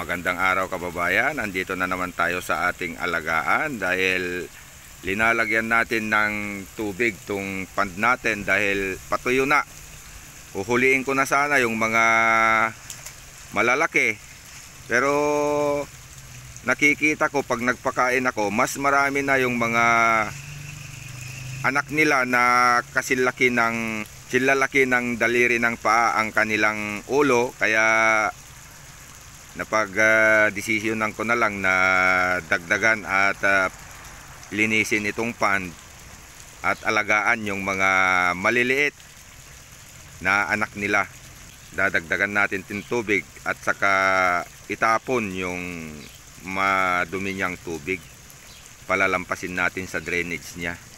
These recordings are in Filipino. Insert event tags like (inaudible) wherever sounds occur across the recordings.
Magandang araw kababayan, andito na naman tayo sa ating alagaan dahil linalagyan natin ng tubig tong pond natin dahil patuyo na. Uhuliin ko na sana yung mga malalaki. Pero nakikita ko pag nagpakain ako, mas marami na yung mga anak nila na kasilaki ng silalaki ng daliri ng paa ang kanilang ulo kaya napag uh, desisyonan ko na lang na dagdagan at ah, linisin itong pond at alagaan yung mga maliliit na anak nila. Dadagdagan natin tin tubig at saka itapon yung madumi niyang tubig. Palalampasin natin sa drainage niya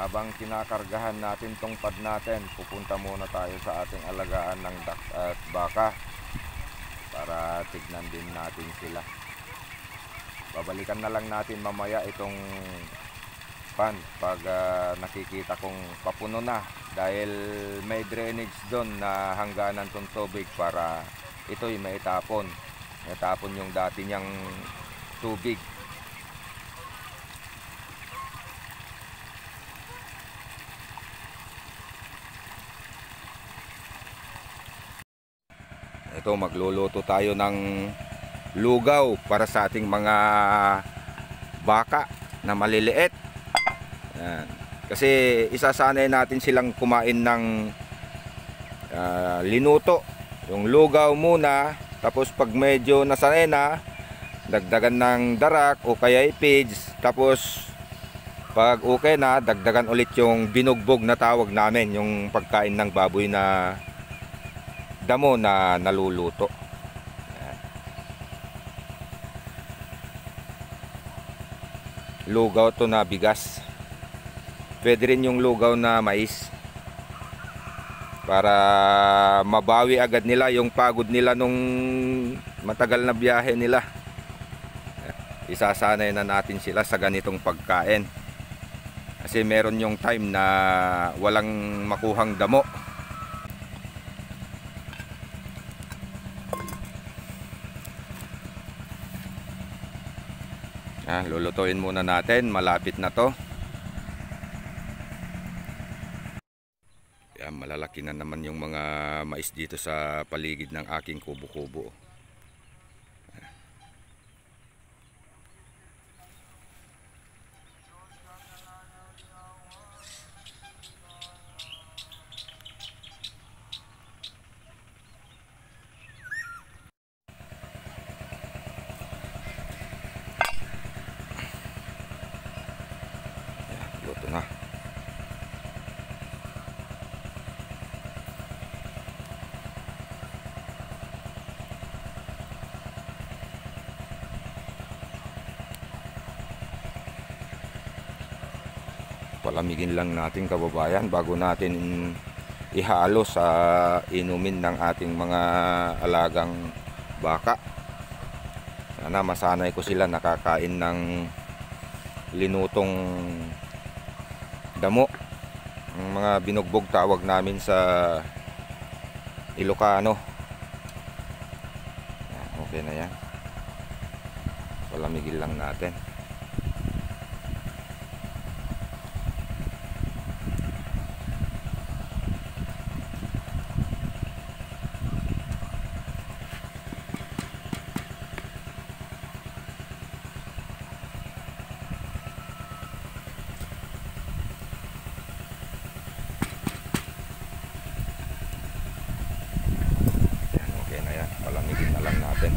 habang kinakargahan natin tong pad natin pupunta muna tayo sa ating alagaan ng duck at baka para tignan din natin sila. Babalikan na lang natin mamaya itong pan pag ah, nakikita kong papuno na. Dahil may drainage doon na hangganan tong tubig para ito'y maitapon. Maitapon yung dati niyang tubig Ito magluluto tayo ng lugaw para sa ating mga baka na maliliit. Yan. Kasi isasanay natin silang kumain ng ah, linuto. Yung lugaw muna, tapos pag medyo nasanay na, dagdagan ng darak o kaya pigs. Tapos pag okay na, dagdagan ulit yung binugbog na tawag namin, yung pagkain ng baboy na damo na naluluto. Lugaw to na bigas. Pwede rin yung lugaw na mais. Para mabawi agad nila yung pagod nila nung matagal na biyahe nila. Isasanay na natin sila sa ganitong pagkain. Kasi meron yung time na walang makuhang damo. Ah, lulutuin muna natin, malapit na to. Yan, malalaki na naman yung mga mais dito sa paligid ng aking kubo-kubo. Yan, luto na. Palamigin lang natin kababayan bago natin ihalo sa inumin ng ating mga alagang baka. Sana masanay ko sila nakakain ng linutong damo. Ang mga binugbog tawag namin sa Ilocano. Okay na yan. Palamigin lang natin Yan, okay na yan. Palamigin na lang natin.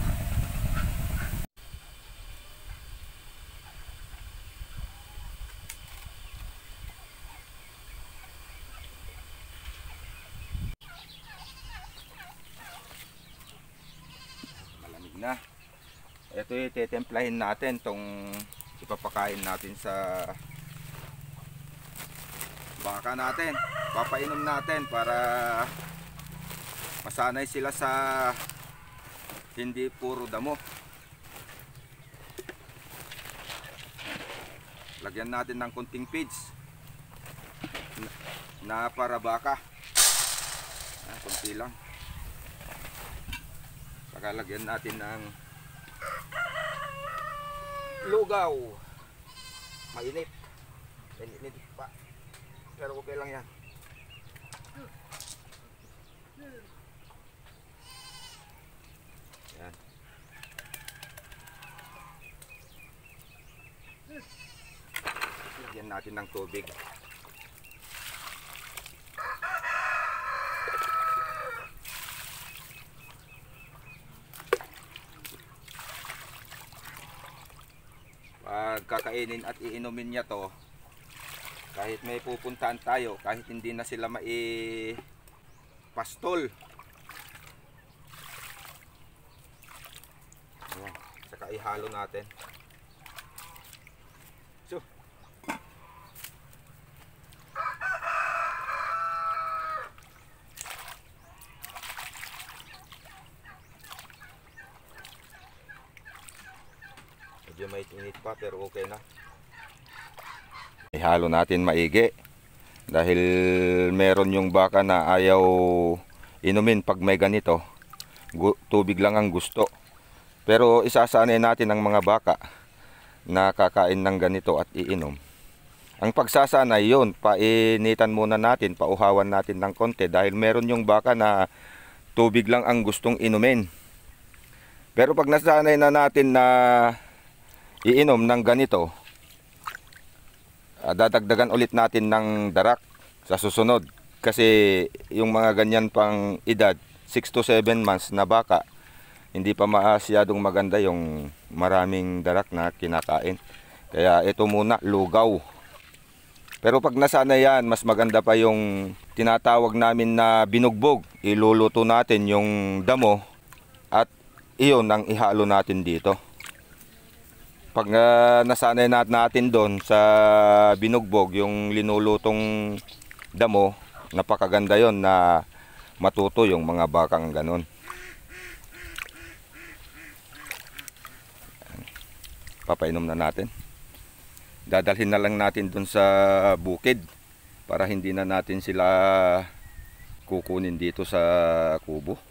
Malamig na. Ito yung tetemplahin natin tong ipapakain natin sa baka natin. Papainom natin para masanay sila sa hindi puro damo. Lagyan natin ng kunting feeds na, para baka. Ah, kunti lang. Saka lagyan natin ng lugaw. Mainit. Mainit pa. Pero okay lang yan. Yan. Lagyan natin ng tubig. Pag kakainin at iinumin niya to, kahit may pupuntahan tayo, kahit hindi na sila mai pastol, Ayan, saka ihalo natin. Medyo may init pa pero okay na. Ihalo natin maigi. Dahil meron yung baka na ayaw inumin pag may ganito. Tubig lang ang gusto. Pero isasanay natin ang mga baka na kakain ng ganito at iinom. Ang pagsasanay yun, painitan muna natin, pauhawan natin ng konti dahil meron yung baka na tubig lang ang gustong inumin. Pero pag nasanay na natin na iinom ng ganito, ah, dadagdagan ulit natin ng darak sa susunod. Kasi yung mga ganyan pang edad, 6 to 7 months na baka, hindi pa maasyadong maganda yung maraming darak na kinakain. Kaya ito muna, lugaw. Pero pag nasanay yan, mas maganda pa yung tinatawag namin na binugbog. Iluluto natin yung damo at iyon ang ihalo natin dito. Pag ah, nasanay nat natin doon sa binugbog, yung linulutong damo, napakaganda yon na matuto yung mga bakang ganun. Papainom na natin. Dadalhin na lang natin doon sa bukid para hindi na natin sila kukunin dito sa kubo.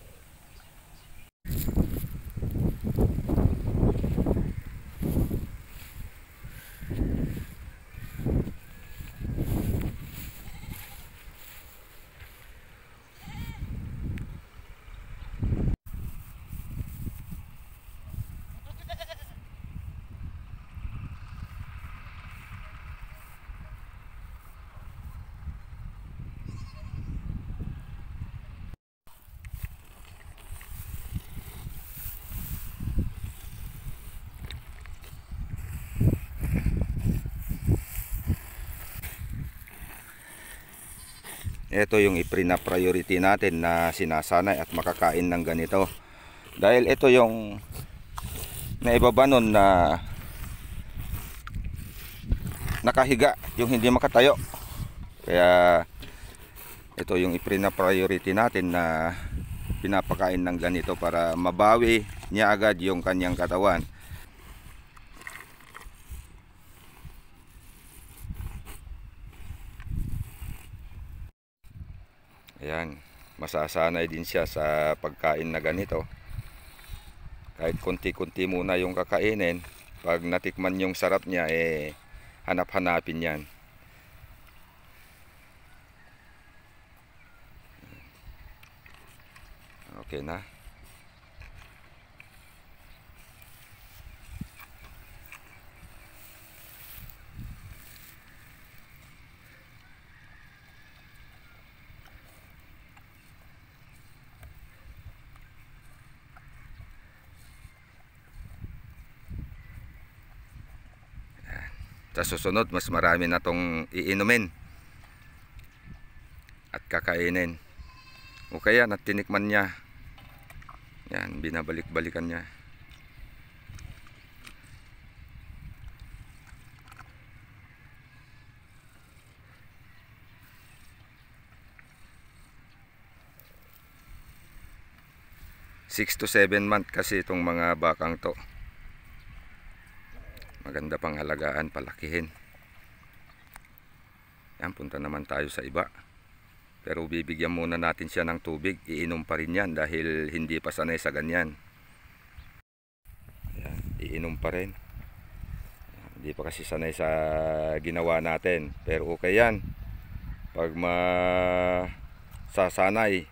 Ito yung ipri na priority natin na sinasanay at makakain ng ganito. Dahil ito yung naibaba nun na nakahiga, yung hindi makatayo. Kaya ito yung ipri na priority natin na pinapakain ng ganito para mabawi niya agad yung kanyang katawan. Ayan, masasanay din siya sa pagkain na ganito. Kahit konti-konti muna yung kakainin, pag natikman yung sarap niya, eh, hanap-hanapin yan. Okay na. Sa susunod, mas marami na tong iinumin at kakainin. O kaya natinikman niya. Yan, binabalik-balikan niya. Six to seven month kasi itong mga bakang to maganda pang halagaan palakihin. Yan punta naman tayo sa iba. Pero bibigyan muna natin siya ng tubig. Iinom pa rin yan dahil hindi pa sanay sa ganyan. Yan, iinom pa rin. Hindi pa kasi sanay sa ginawa natin. Pero okay yan. Pag masasanay iinom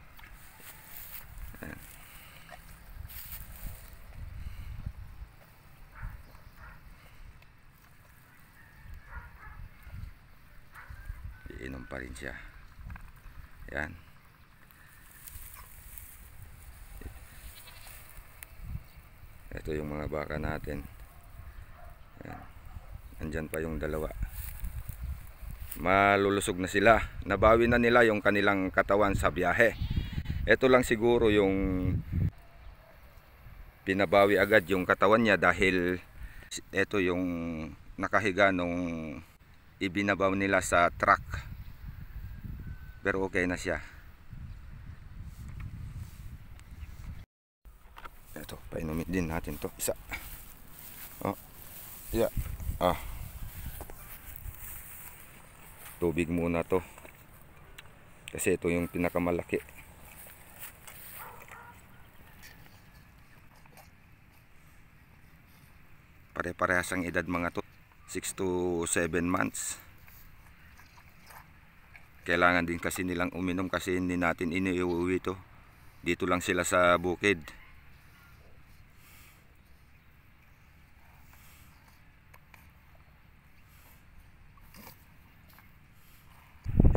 pa rin siya. Yan. Ito yung mga baka natin. Yan. andyan pa yung dalawa. Malulusog na sila. Nabawi na nila yung kanilang katawan sa biyahe. Ito lang siguro yung pinabawi agad yung katawan niya dahil ito yung nakahiga nung ibinabaw nila sa truck pero okay na siya. Ito painumin din natin to. Isa. Oh yeah. Ah. Tubig muna to. Kasi ito yung pinakamalaki. Pare-parehas ang edad mga to. 6 to 7 months kailangan din kasi nilang uminom kasi hindi natin iniuwi to. Dito lang sila sa bukid.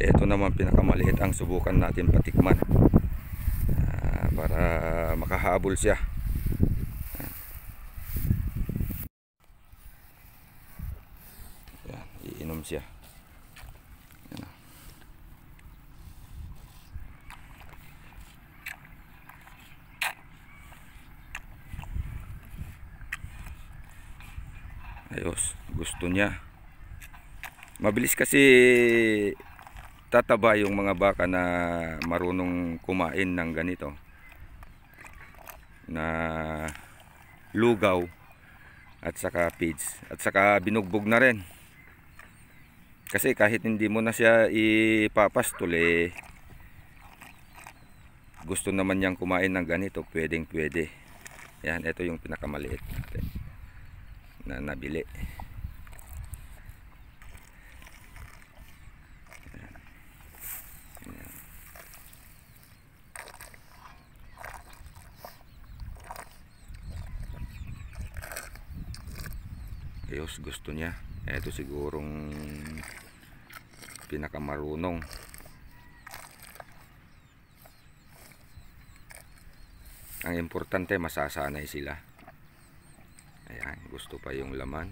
Ito naman pinakamaliit ang subukan natin patikman. Ah, para makahabol siya. Yan, iinom siya. Ayos, gusto niya. Mabilis kasi tataba yung mga baka na marunong kumain ng ganito. Na lugaw at saka feeds at saka binugbog na rin. Kasi kahit hindi mo na siya ipapastol eh gusto naman niyang kumain ng ganito, pwedeng pwede. Yan, ito yung pinakamaliit natin na nabili. Ayos, gusto niya. Ito sigurong pinakamarunong. Ang importante masasanay sila. Ayan, gusto pa yung laman.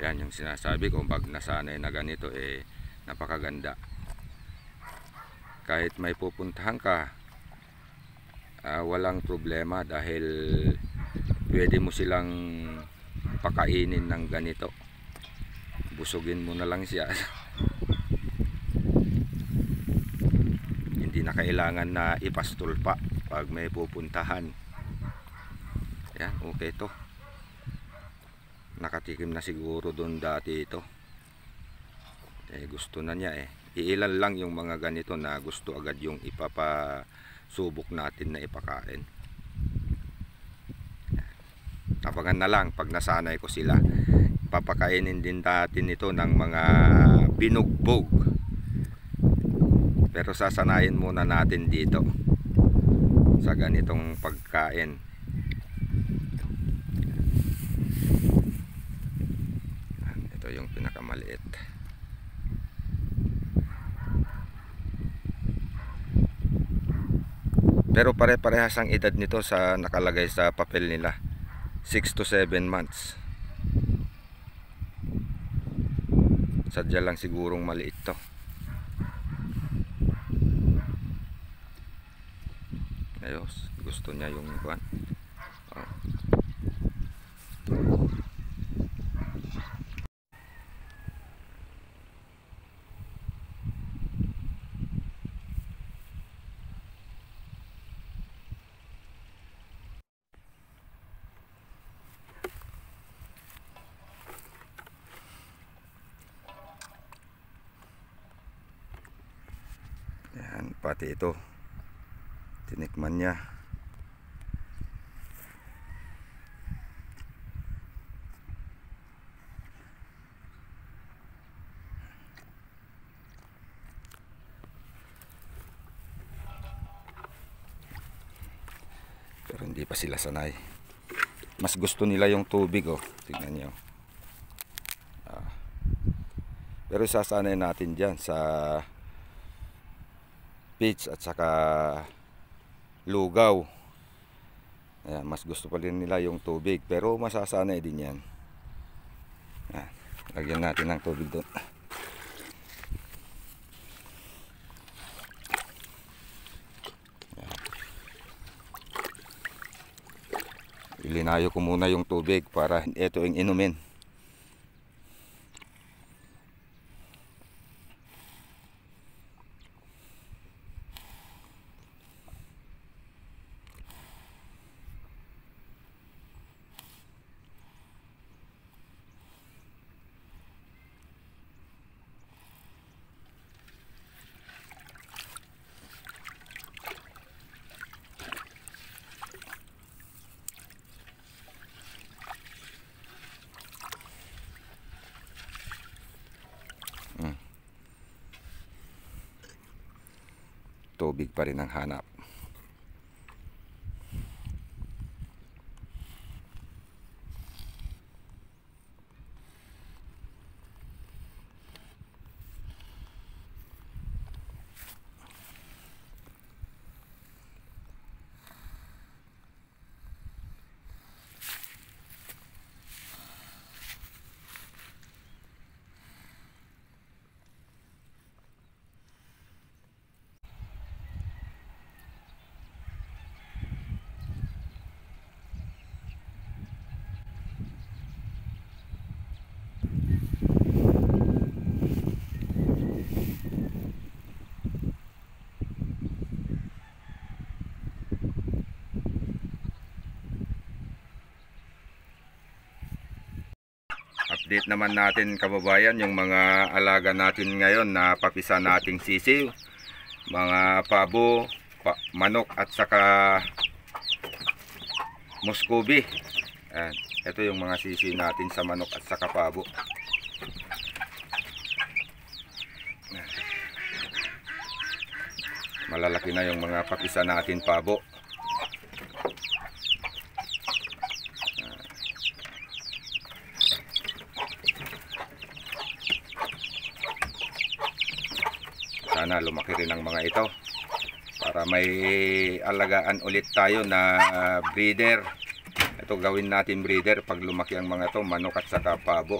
Yan yung sinasabi ko pag nasanay na ganito eh napakaganda. Kahit may pupuntahan ka ah, walang problema dahil pwede mo silang pakainin ng ganito. Busugin mo na lang siya. (laughs) Hindi na kailangan na ipastol pa pag may pupuntahan. Yan, okay to nakatikim na siguro doon dati ito. Eh gusto na niya eh. Iilan lang yung mga ganito na gusto agad yung ipapasubok natin na ipakain. Abangan na lang pag nasanay ko sila. Papakainin din natin ito ng mga binugbog. Pero sasanayin muna natin dito sa ganitong pagkain ito yung pinakamaliit. Pero pare-parehas ang edad nito sa nakalagay sa papel nila. 6 to 7 months. Sadya lang sigurong maliit to. Ayos gusto niya yung kwan oh. Yan, pati ito. Tinikman niya. Pero hindi pa sila sanay. Mas gusto nila yung tubig oh. Tingnan niyo. Ah. Pero sasanay natin diyan sa pitch at saka lugaw. Ayan, mas gusto pa rin nila yung tubig pero masasanay din yan. Ayan, lagyan natin ng tubig doon. Ilinayo ko muna yung tubig para ito yung inumin. Tubig pa rin ang hanap. Update naman natin kababayan yung mga alaga natin ngayon na papisa nating sisiw, mga pabo, pa, manok at saka muskubi. Ayan. Ito yung mga sisiw natin sa manok at saka pabo. Malalaki na yung mga papisa natin pabo. Sana lumaki rin ang mga ito. Para may alagaan ulit tayo na breeder. Ito gawin natin breeder pag lumaki ang mga to manok at saka pabo.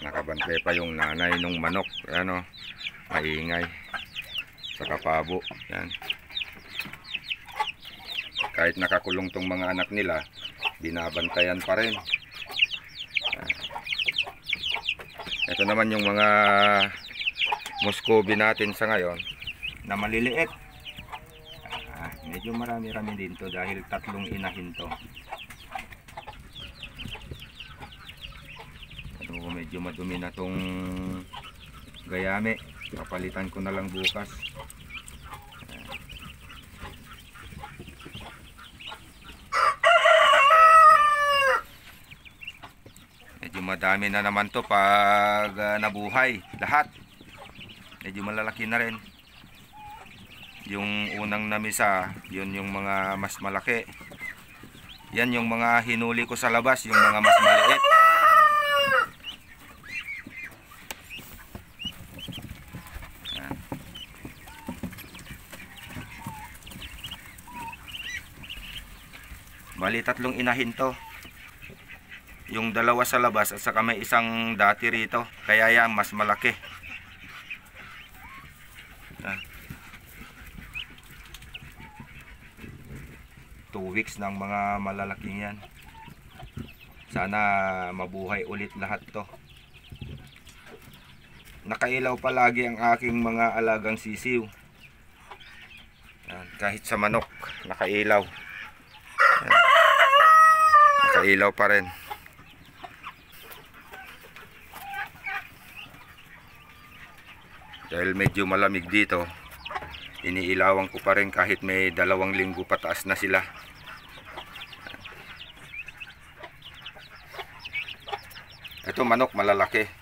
Nakabantay pa yung nanay nung manok. Ano? Maingay. Saka pabo. Yan. Kahit nakakulong tong mga anak nila binabantayan pa rin. Ah. Ito naman yung mga Muscovy natin sa ngayon na maliliit. Ah, medyo marami-rami din to dahil tatlong inahin to. Ito medyo madumi na tong gayame. Papalitan ko na lang bukas. Medyo madami na naman to pag ah, nabuhay lahat. Medyo malalaki na rin. Yung unang namisa, yun yung mga mas malaki. Yan yung mga hinuli ko sa labas, yung mga mas maliit. Bali tatlong inahin to yung dalawa sa labas at saka may isang dati rito. Kaya yan mas malaki. Yan. two weeks ng mga malalaking yan. Sana mabuhay ulit lahat to. Nakailaw palagi ang aking mga alagang sisiw. Kahit sa manok nakailaw. Nakailaw pa rin dahil medyo malamig dito iniilawan ko pa rin kahit may dalawang linggo pataas na sila. Ito manok malalaki